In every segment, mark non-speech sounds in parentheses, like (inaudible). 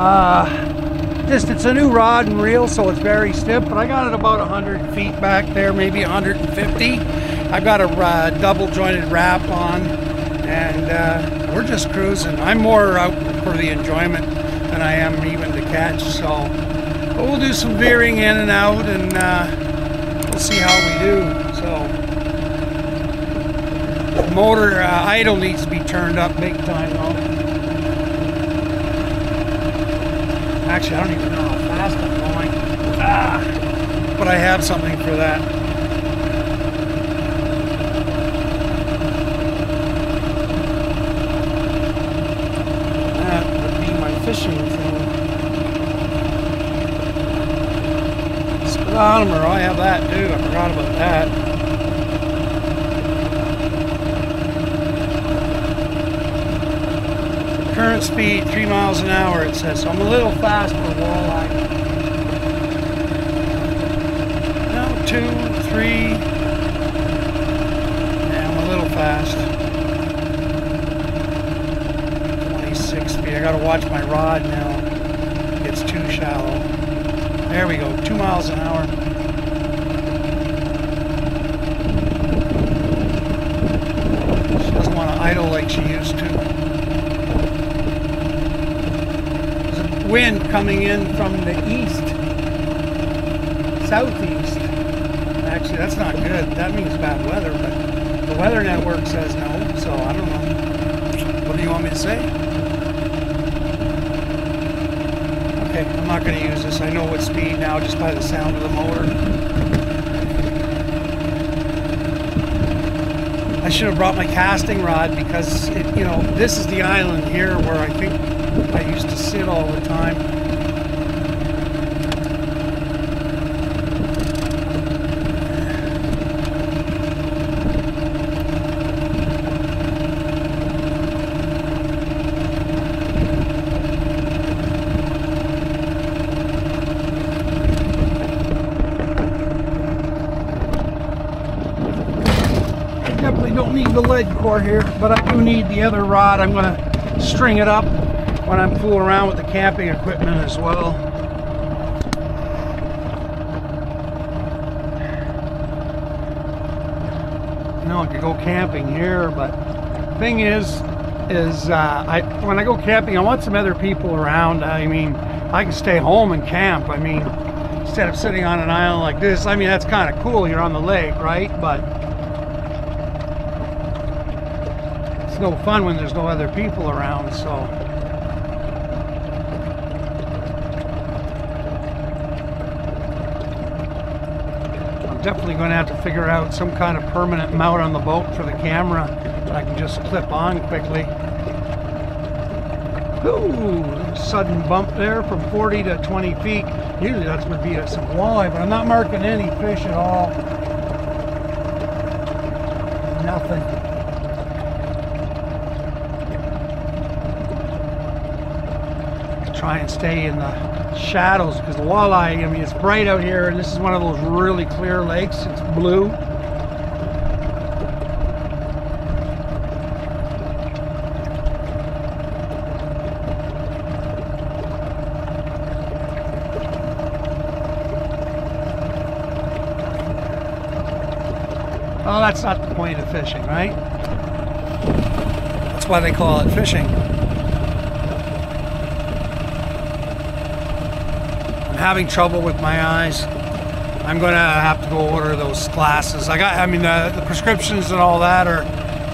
Uh, just it's a new rod and reel, so it's very stiff, but I got it about 100 feet back there, maybe 150. I've got a uh, double jointed wrap on, and uh, we're just cruising. I'm more out for the enjoyment than I am even to catch, so but we'll do some veering in and out, and uh, we'll see how we do. So motor uh, idle needs to be turned up big time though. Actually, I don't even know how fast I'm going. Ah, but I have something for that. That would be my fishing thing. Speedometer, I have that too. I forgot about that. Current speed, three miles an hour, it says. So I'm a little fast for walleye. No, two, three. Yeah, I'm a little fast. 26 feet. I gotta watch my rod now. It's too shallow. There we go, two miles an hour. She doesn't want to idle like she used to. Wind coming in from the east, southeast. Actually, that's not good. That means bad weather, but the weather network says no, so I don't know. What do you want me to say? Okay, I'm not going to use this. I know what speed now just by the sound of the motor. I should have brought my casting rod because, it, you know, this is the island here where I think I used to sit all the time. I definitely don't need the lead core here, but I do need the other rod. I'm going to string it up when I'm fooling around with the camping equipment as well. You know, I could go camping here, but thing is, is uh, I when I go camping, I want some other people around. I mean, I can stay home and camp. I mean, instead of sitting on an island like this, I mean, that's kind of cool. You're on the lake, right? But it's no fun when there's no other people around, so. Definitely going to have to figure out some kind of permanent mount on the boat for the camera that I can just clip on quickly. Ooh, sudden bump there from 40 to 20 feet. Usually that's would be some walleye, but I'm not marking any fish at all. Nothing. Try and stay in the shadows because the walleye, I mean, it's bright out here and this is one of those really clear lakes. It's blue. Well, that's not the point of fishing, right? That's why they call it fishing. Having trouble with my eyes. I'm to have to go order those glasses. I got, I mean, the, the prescriptions and all that are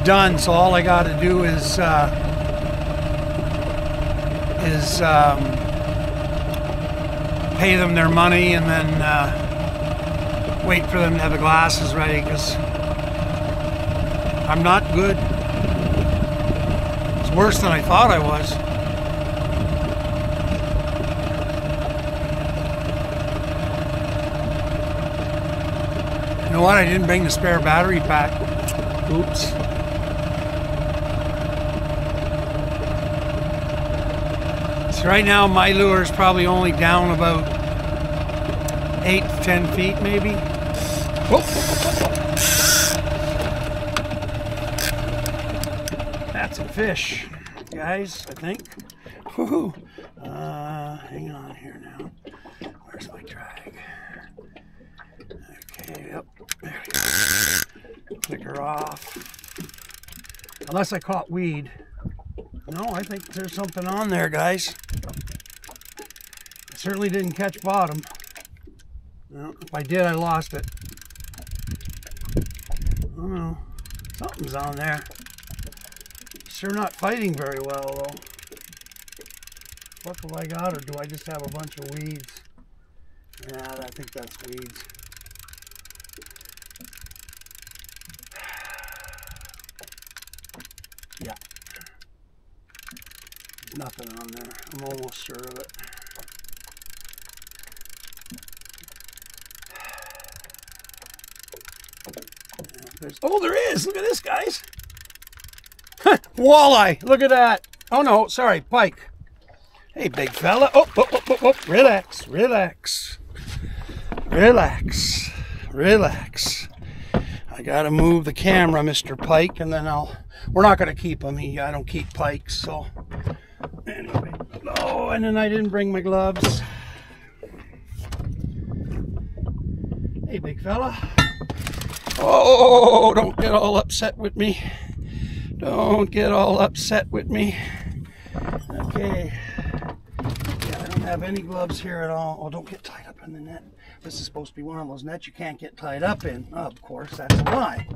done, so all I got to do is uh, is um, pay them their money and then uh, wait for them to have the glasses ready because I'm not good. It's worse than I thought I was. Know what? I didn't bring the spare battery pack. Oops. So right now my lure is probably only down about 8 to 10 feet maybe. Oh. That's a fish, guys, I think. Woohoo. Uh, hang on here now. Where's my drag? Okay, yep. There we go. Click her off. Unless I caught weed. No, I think there's something on there, guys. I certainly didn't catch bottom. Well, if I did, I lost it. I don't know. Something's on there. Sure not fighting very well, though. What have I got, or do I just have a bunch of weeds? Yeah, I think that's weeds. Nothing on there. I'm almost sure of it. (sighs) There's, oh, there is. Look at this, guys. (laughs) Walleye. Look at that. Oh, no. Sorry. Pike. Hey, big fella. Oh, oh, oh, oh, oh. Relax. Relax. Relax. Relax. I got to move the camera, Mr. Pike, and then I'll... We're not to keep him. He, I don't keep pikes, so... And then I didn't bring my gloves. Hey, big fella. Oh, don't get all upset with me. Don't get all upset with me. Okay. Yeah, I don't have any gloves here at all. Oh, don't get tied up in the net. This is supposed to be one of those nets you can't get tied up in. Oh, of course, that's a lie.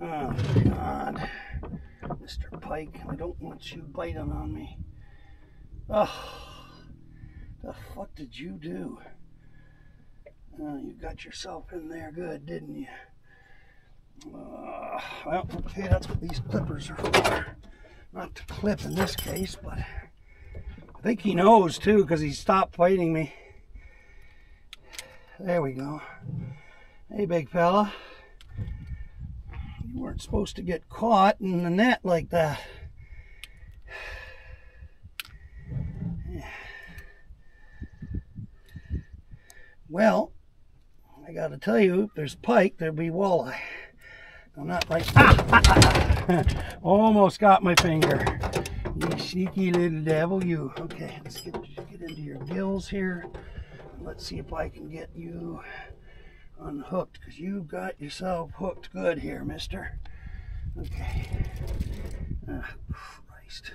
Oh, God. Mr. Pike, I don't want you biting on me. Oh, the fuck did you do? You got yourself in there good, didn't you? Uh, well, okay, that's what these clippers are for. Not to clip in this case, but I think he knows too because he stopped fighting me. There we go. Hey, big fella. You weren't supposed to get caught in the net like that. Well, I got to tell you, if there's pike, there'll be walleye. I'm not like, ah, ah, ah, (laughs) almost got my finger. You sneaky little devil, you. Okay, let's get, get into your gills here. Let's see if I can get you unhooked, because you've got yourself hooked good here, mister. Okay. Ah, Christ.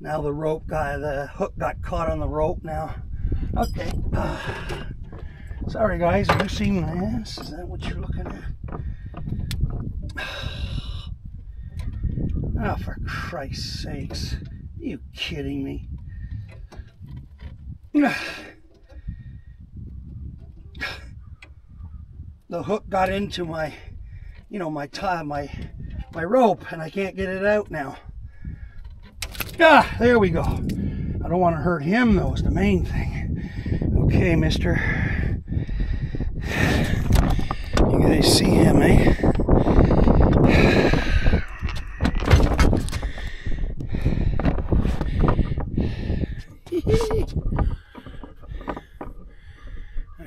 Now the rope guy, the hook got caught on the rope now. Okay. Uh, (sighs) sorry, guys. Have you seen my ass? Is that what you're looking at? (sighs) Oh, for Christ's sakes. Are you kidding me? (sighs) The hook got into my, you know, my tie, my, my rope, and I can't get it out now. Ah, there we go. I don't want to hurt him, though, is the main thing. Okay, mister. You guys see him, eh?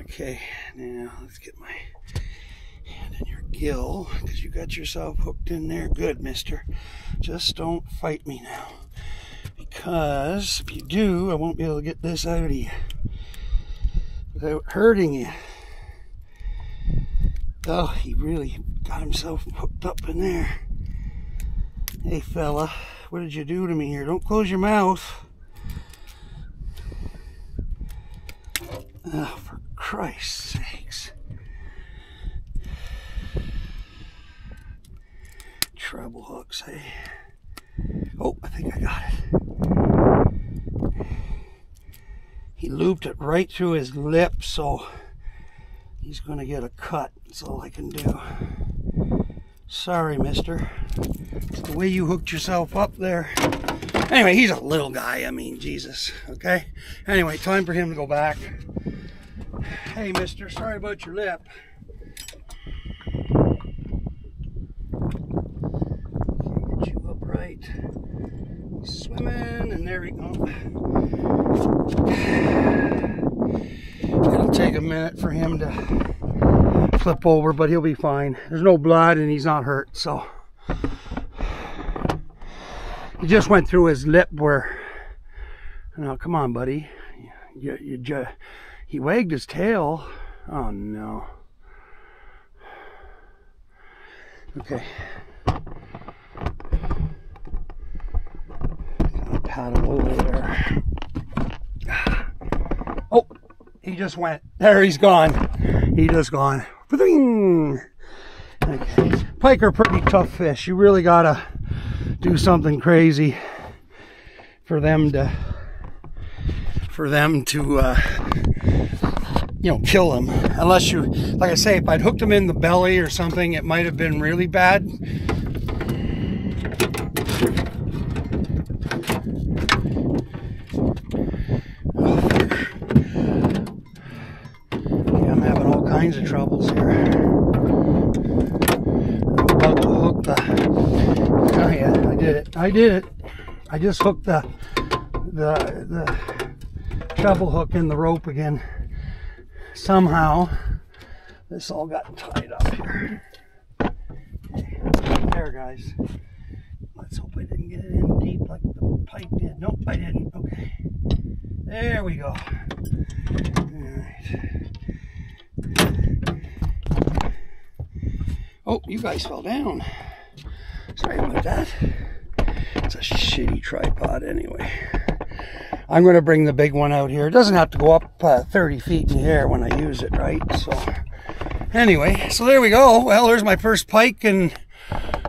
okay, now let's get my hand in your gill because you got yourself hooked in there good, mister. Just don't fight me now. Because if you do, I won't be able to get this out of you without hurting you. Oh, he really got himself hooked up in there. Hey, fella, what did you do to me here? Don't close your mouth. Oh, for Christ's sakes. Treble hooks, hey? Oh, I think I got it. He looped it right through his lip, so he's going to get a cut. That's all I can do. Sorry, mister. It's the way you hooked yourself up there. Anyway, he's a little guy. I mean, Jesus. Okay? Anyway, time for him to go back. Hey, mister. Sorry about your lip. Get you upright. Swimming, and there we go. It'll take a minute for him to flip over, but he'll be fine. There's no blood and he's not hurt, so. He just went through his lip where, now come on, buddy. You, you, you, he wagged his tail. Oh no. Okay. pat him over there. (sighs) Oh, he just went. There, he's gone. He just gone. Pike are pretty tough fish. You really gotta do something crazy for them to for them to uh, you know kill them unless you like i say if i'd hooked them in the belly or something it might have been really bad kinds of troubles here. I'm about to hook the. Oh yeah, I did it. I did it. I just hooked the the the shovel hook in the rope again. Somehow, this all got tied up here. There, guys. Let's hope I didn't get it in deep like the pipe did. Nope, I didn't. Okay. There we go. All right. Oh, you guys fell down. Sorry about that. It's a shitty tripod anyway. I'm going to bring the big one out here. It doesn't have to go up uh, 30 feet in the air when I use it, right? So, anyway, so there we go. Well, there's my first pike, and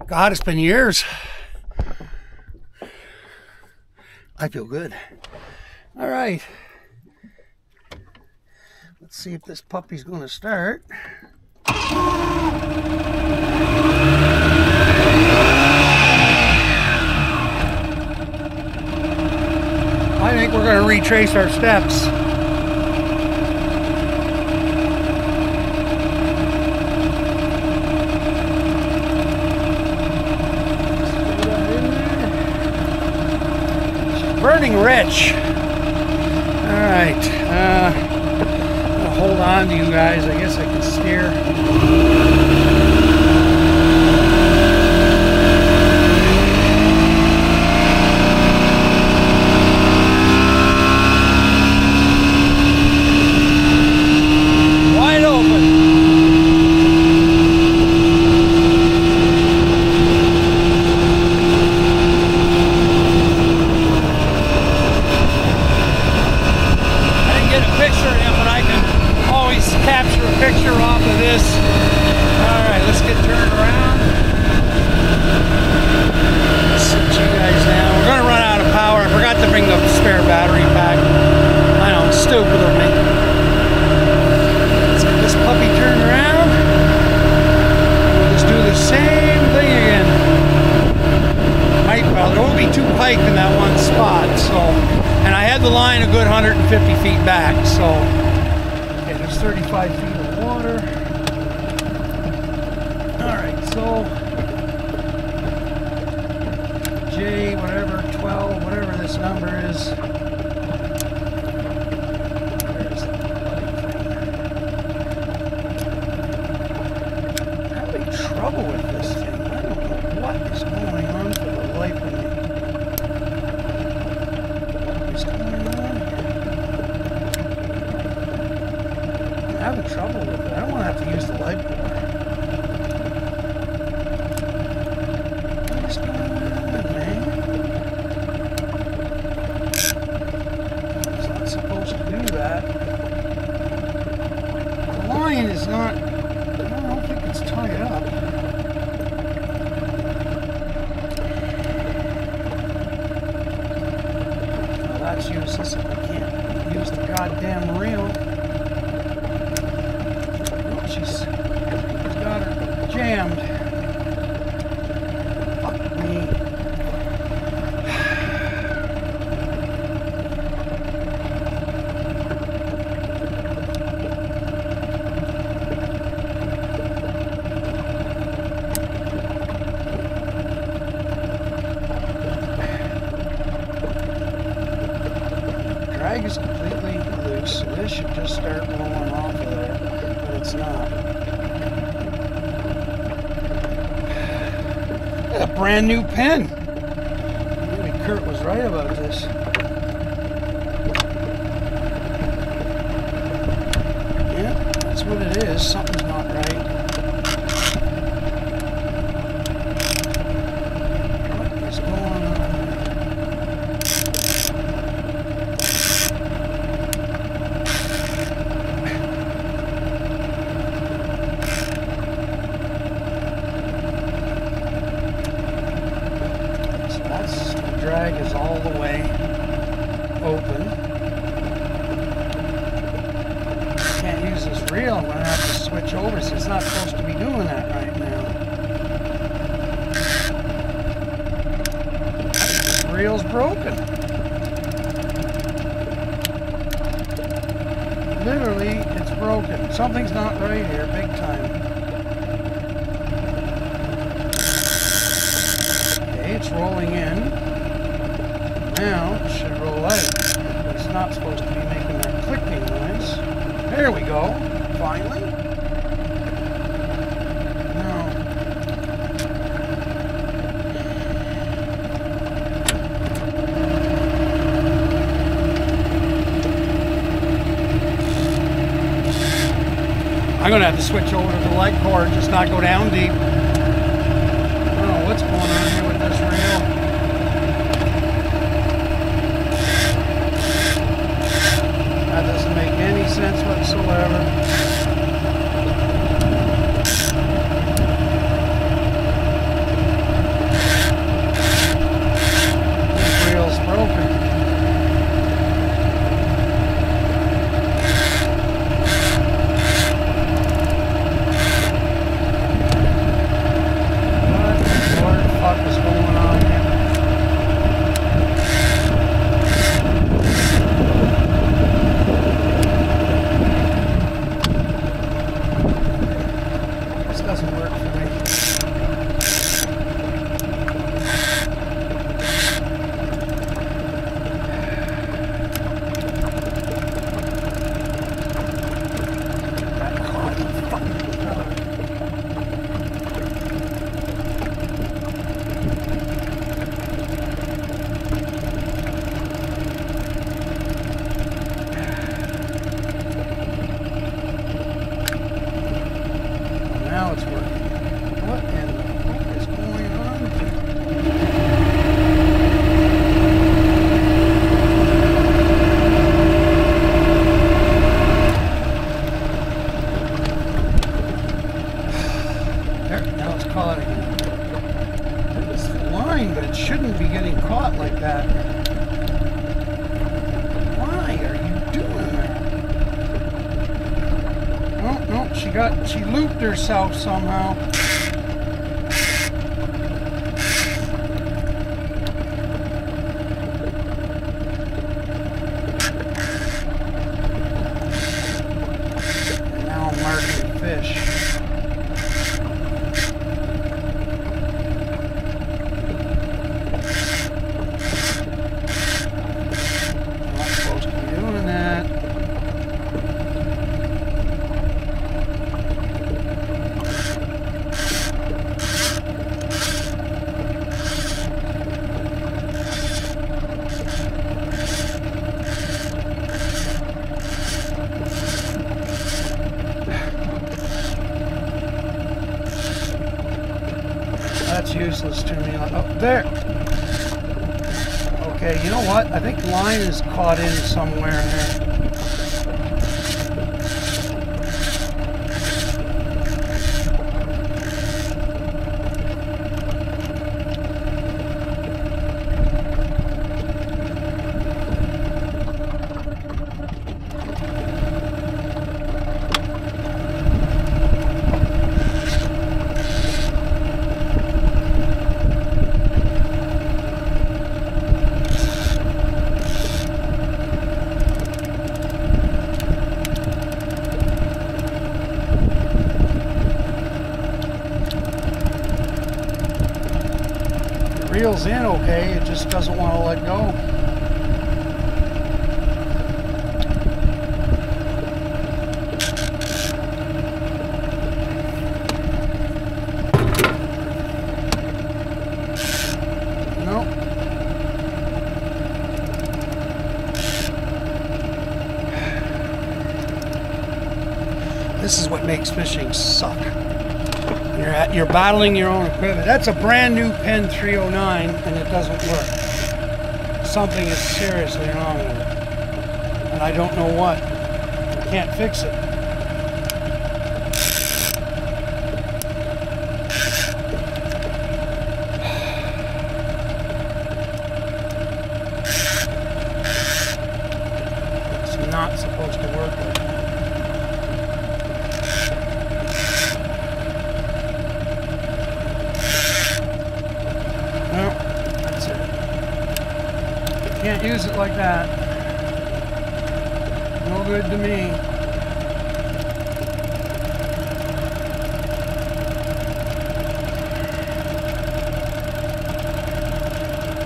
God, it's been years. I feel good. All right. Let's see if this puppy's going to start. I think we're going to retrace our steps. burning rich. All right. Uh, hold on to you guys. I guess I can steer. brand new Penn. drag is all the way open. to switch over to the light car and just not go down deep. now it's caught. again. It's flying, but it shouldn't be getting caught like that. Why are you doing that? Oh, no, she got, she looped herself somehow. Your own equipment. That's a brand new Penn 309 and it doesn't work. Something is seriously wrong with it. And I don't know what. I can't fix it. It's not supposed to work like that. No, that's it. Can't use it like that. No good to me.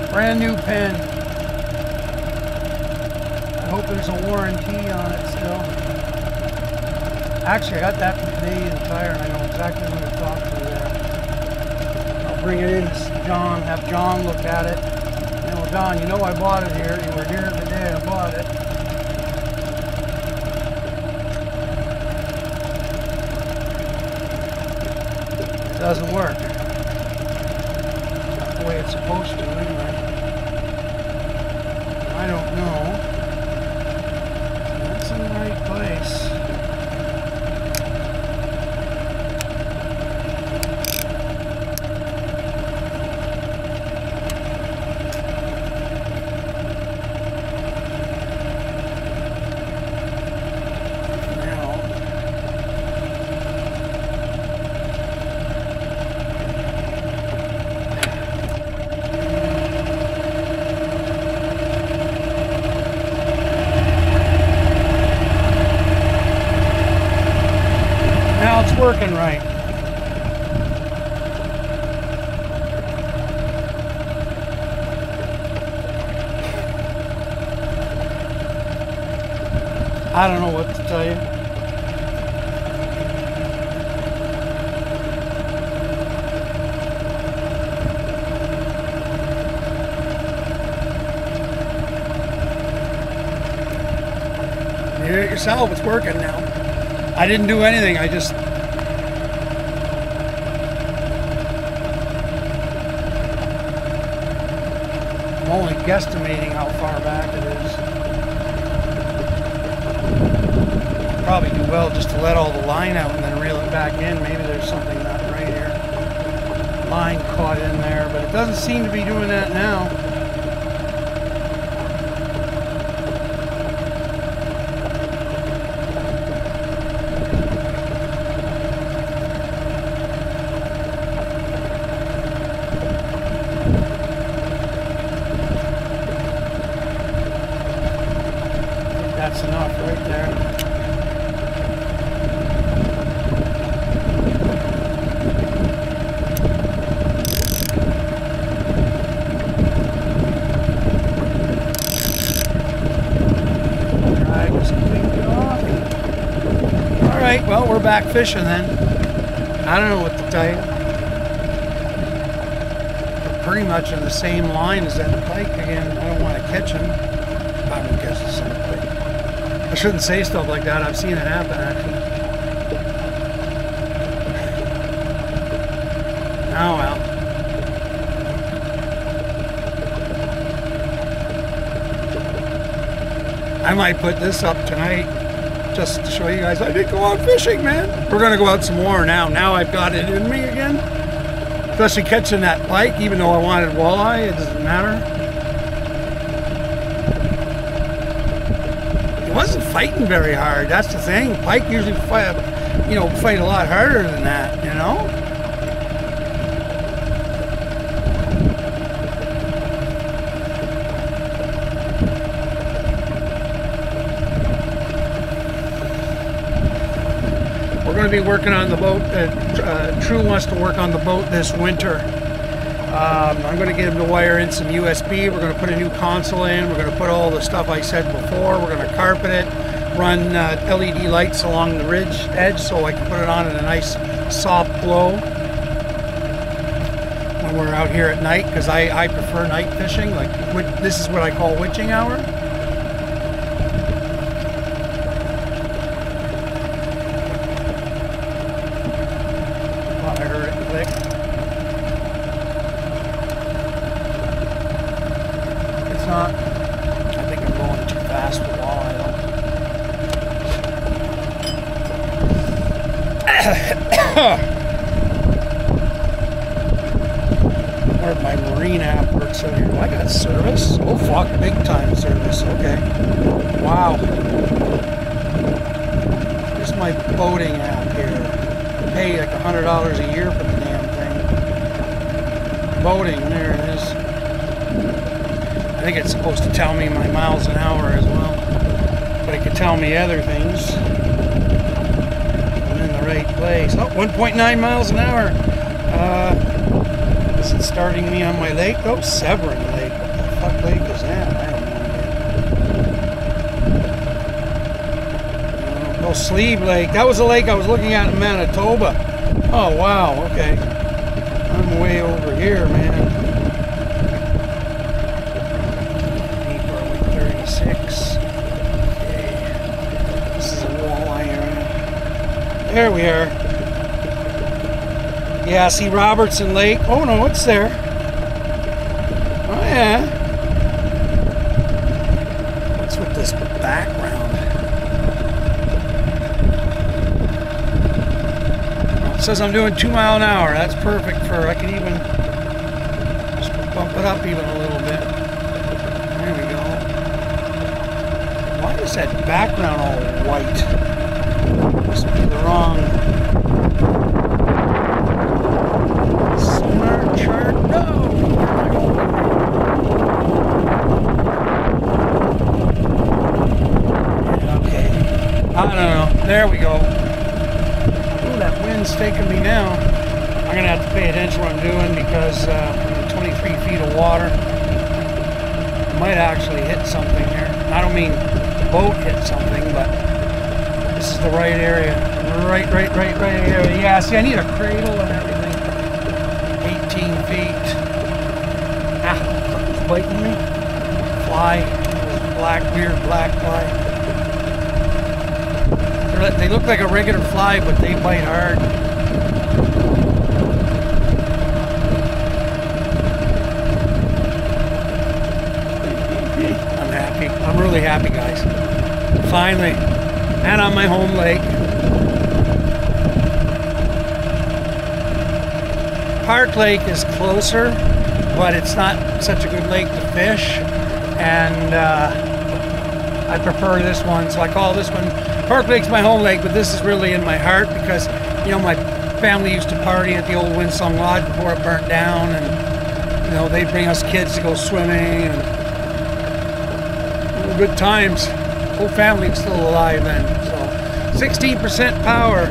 Brand new Penn. I hope there's a warranty on it still. Actually, I got that from Canadian Tire and I know exactly who to talk to there. I'll bring it in to John, have John look at it. John, you know I bought it here. You were here the day I bought it. It doesn't work. The way it's supposed to, anyway. I don't know. That's in the right place. Now, now it's working right. I don't know what to tell you. You hear it yourself, it's working now. I didn't do anything, I just I'm only guesstimating how far back it is. Probably do well just to let all the line out and then reel it back in. Maybe there's something not right here. Line caught in there, but it doesn't seem to be doing that now. That's enough right there. Drag this thing off. All right, well, we're back fishing then. I don't know what to tell you. We're pretty much in the same line as that pike again. I don't want to catch him. I would guess it's some pike. I shouldn't say stuff like that. I've seen it happen actually. Oh well. I might put this up tonight just to show you guys I did go out fishing, man. We're gonna go out some more now. Now I've got it in me again. Especially catching that pike, even though I wanted walleye, it doesn't matter. It wasn't fighting very hard. That's the thing. Pike usually fight, you know, fight a lot harder than that. You know. To be working on the boat. Uh, uh, True wants to work on the boat this winter. Um, I'm going to get him to wire in some USB. We're going to put a new console in. We're going to put all the stuff I said before. We're going to carpet it, run uh, LED lights along the ridge edge so I can put it on in a nice soft glow when we're out here at night because I, I prefer night fishing. Like this is what I call witching hour. cast for walleye (laughs) Where my marine app works out here. I got service? Oh fuck, big time service. Okay. Wow. Here's my boating app here. I pay like a hundred dollars a year for the damn thing. Boating, there it is. I think it's supposed to tell me my miles an hour as well. But it could tell me other things. Right place. Oh, 1.9 miles an hour. Uh, is it starting me on my lake? Oh, Severn Lake. What the fuck lake is that? I have no idea. Oh, Sleeve Lake. That was the lake I was looking at in Manitoba. Oh, wow. Okay. I'm way over here, man. Deep are we? 36. Okay. This is a walleye area. There we are. Yeah, see Robertson Lake. Oh no, it's there. Oh yeah. What's with this background? It says I'm doing two mile an hour. That's perfect for, I can even just bump it up even a little bit. There we go. Why is that background all white? Must be the wrong chart. No! Okay. I don't know. There we go. Ooh, that wind's taking me now. I'm gonna have to pay attention what I'm doing because uh, 23 feet of water. Might actually hit something here. I don't mean the boat hit something, but the right area. Right, right, right, right area. Yeah, see, I need a cradle and everything. 18 feet. Ah, biting me. Fly. Black, weird black fly. They look like a regular fly, but they bite hard. I'm happy. I'm really happy, guys. Finally. And on my home lake. Park Lake is closer, but it's not such a good lake to fish. And uh, I prefer this one, so I call this one Park Lake's my home lake, but this is really in my heart because, you know, my family used to party at the old Windsong Lodge before it burnt down, and, you know, they'd bring us kids to go swimming, and good times. Whole family's still alive then, so 16% power.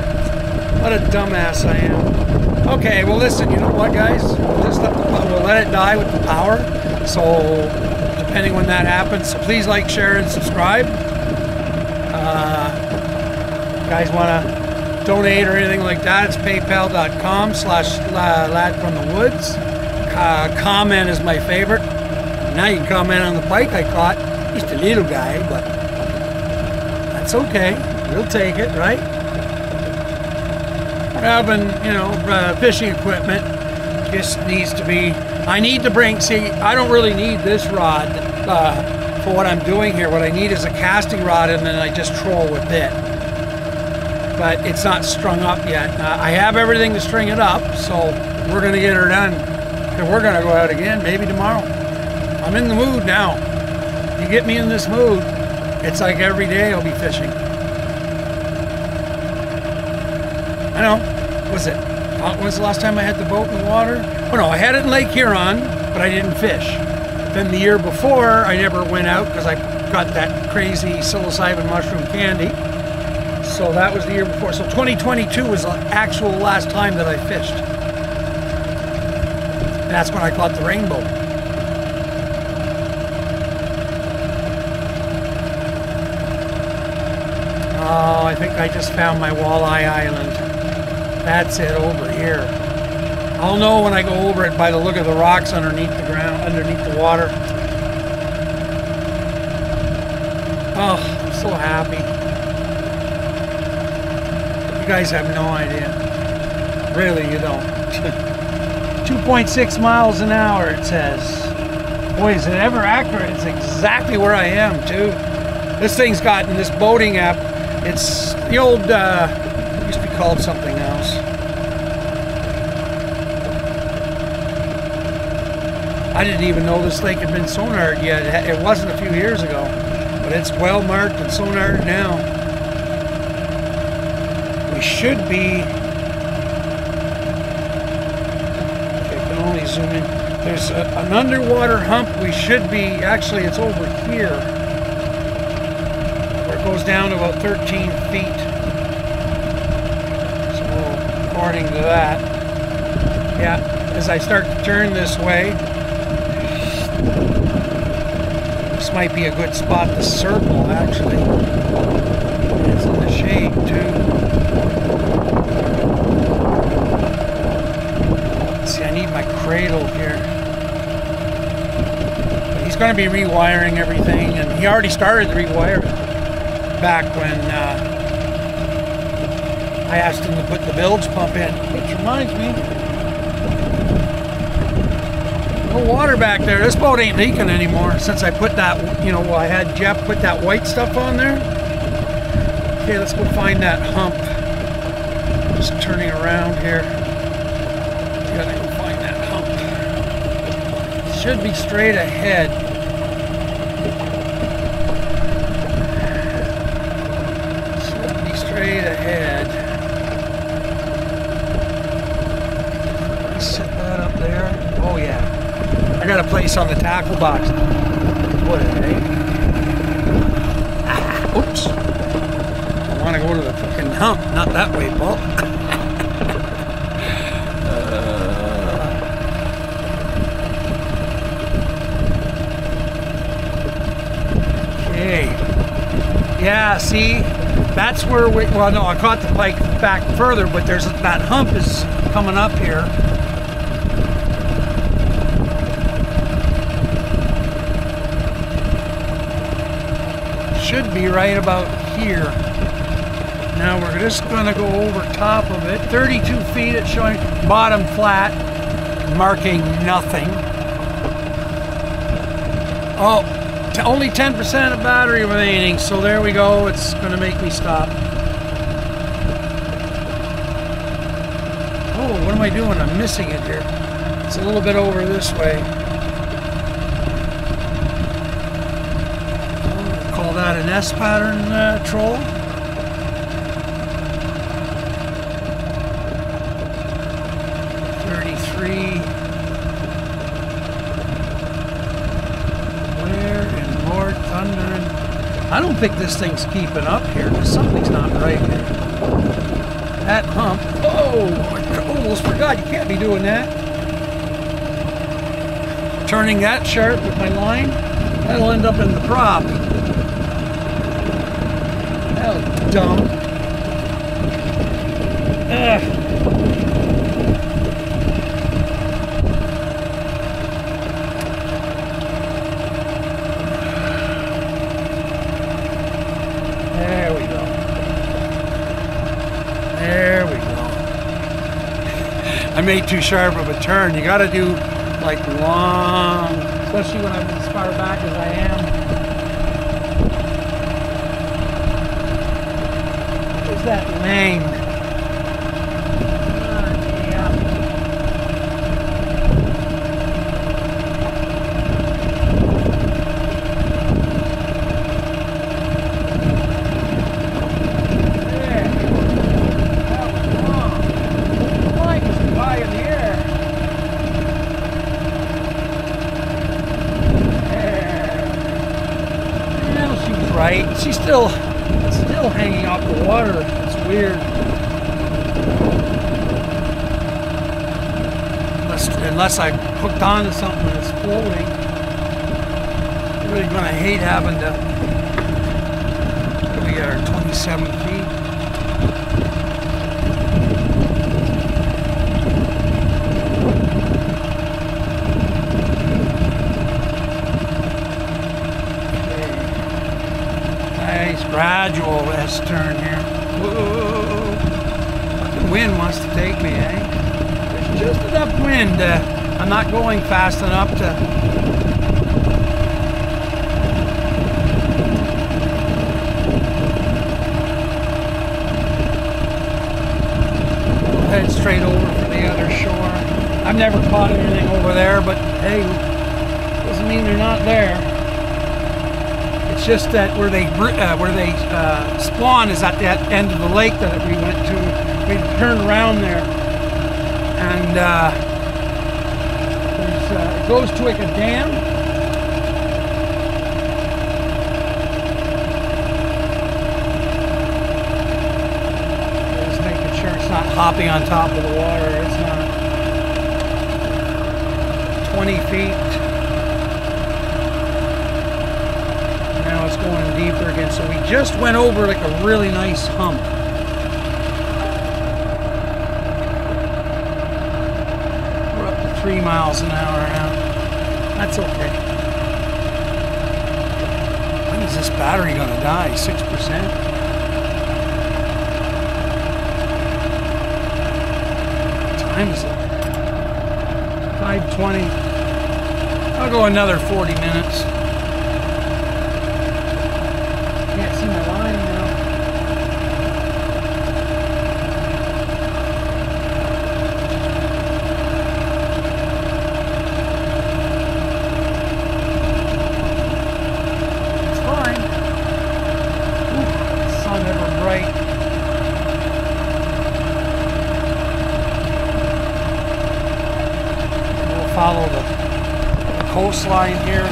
What a dumbass I am. Okay, well listen, you know what, guys? We'll just let the, we'll let it die with the power. So depending when that happens, so please like, share, and subscribe. Uh, guys want to donate or anything like that? It's PayPal.com slash Lad from the Woods. Uh, comment is my favorite. Now you can comment on the bike I caught. Just a little guy, but that's okay. We'll take it, right? having, you know, uh, fishing equipment just needs to be. I need to bring. See, I don't really need this rod uh, for what I'm doing here. What I need is a casting rod, and then I just troll with it. But it's not strung up yet. Uh, I have everything to string it up, so we're gonna get her done. And we're gonna go out again, maybe tomorrow. I'm in the mood now. You get me in this mood, it's like every day I'll be fishing. I know. Was it? Uh, When's the last time I had the boat in the water? Oh no, I had it in Lake Huron, but I didn't fish. Then the year before, I never went out because I got that crazy psilocybin mushroom candy. So that was the year before. So 2022 was the actual last time that I fished. And that's when I caught the rainbow. Oh, I think I just found my walleye island. That's it over here. I'll know when I go over it by the look of the rocks underneath the ground, underneath the water. Oh, I'm so happy. You guys have no idea. Really, you don't. (laughs) 2.6 miles an hour, it says. Boy, is it ever accurate. It's exactly where I am, too. This thing's gotten this boating app. It's the old, uh, used to be called something else. I didn't even know this lake had been sonared yet. It wasn't a few years ago, but it's well marked and sonared now. We should be. Okay, I can only zoom in. There's a, an underwater hump. We should be. Actually, it's over here, goes down to about 13 feet. So, according to that, yeah. As I start to turn this way, this might be a good spot to circle, actually. It's in the shade, too. See, I need my cradle here. He's going to be rewiring everything, and he already started the rewiring back when uh, I asked him to put the bilge pump in. Which reminds me, no water back there. This boat ain't leaking anymore since I put that, you know, I had Jeff put that white stuff on there. Okay, let's go find that hump. Just turning around here. Gotta go find that hump. Should be straight ahead. Should be straight ahead. Set that up there. Oh yeah. I got a place on the tackle box. What a heck. Ah, oops. I want to go to the fucking hump, not that way, Paul. (laughs) okay. Yeah, see? That's where we, well, no, I caught the pike back further, but there's that hump is coming up here. Should be right about here. Now we're just going to go over top of it. 32 feet, it's showing bottom flat, marking nothing. Oh, only 10% of battery remaining, so there we go. It's going to make me stop. Oh, what am I doing? I'm missing it here. It's a little bit over this way. call that an S pattern uh, troll. Thirty-three. Where in Lord Thunder? I don't think this thing's keeping up here. Something's not right here. That hump. Oh, I almost forgot. You can't be doing that. Turning that sharp with my line. That'll end up in the prop. Hell, dumb. Ugh. There we go. There we go. (laughs) I made too sharp of a turn. You gotta do like long, especially when I'm as far back as I am. That lane? Ah, yeah. There. That was long. The flag is too high in the air. There. Well, she was right. She's still, still hanging off the water. It's weird. Unless, unless I hooked onto something that's floating. Really gonna hate having to. We are 27 feet. Nice gradual west turn here. Whoa. The wind wants to take me, eh? There's just enough wind. Uh, I'm not going fast enough to. Never caught anything over there, but hey, doesn't mean they're not there. It's just that where they uh, where they uh, spawn is at that end of the lake that we went to. We turned around there, and uh, uh, it goes to like a dam. Just making sure it's not hopping on top of the water. It's not 20 feet. Now it's going deeper again. So we just went over like a really nice hump. We're up to three miles an hour now. That's okay. When is this battery going to die? 6%? time is it? 520. I'll go another 40 minutes. Can't see my line now. It's fine. Ooh, sun ever bright. We'll follow the, the coastline here.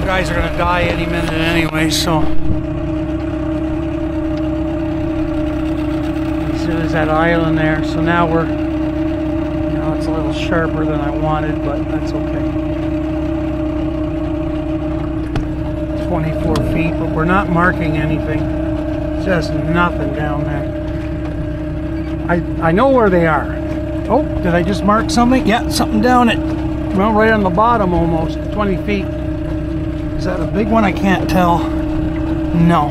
You guys are any minute anyway, so. So there's that island there. So now we're, you know, it's a little sharper than I wanted, but that's okay. 24 feet, but we're not marking anything. Just nothing down there. I I know where they are. Oh, did I just mark something? Yeah, something down it. Well, right on the bottom almost, 20 feet. That a big one? I can't tell. No.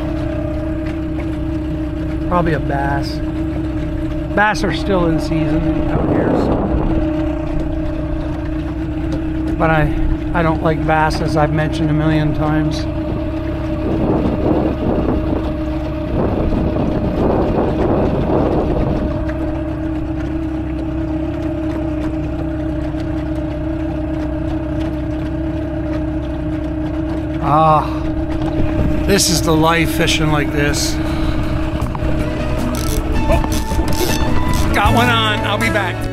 Probably a bass. Bass are still in season out here, so. But I, I don't like bass, as I've mentioned a million times. Ah, this is the life fishing like this. Oh, got one on. I'll be back.